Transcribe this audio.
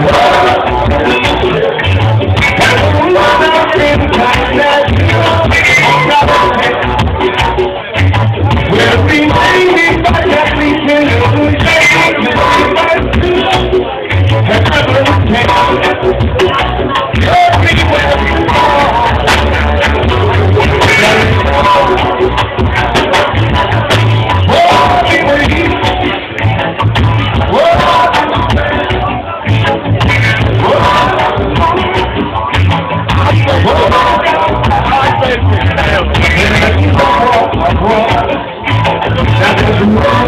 Thank. Whoa!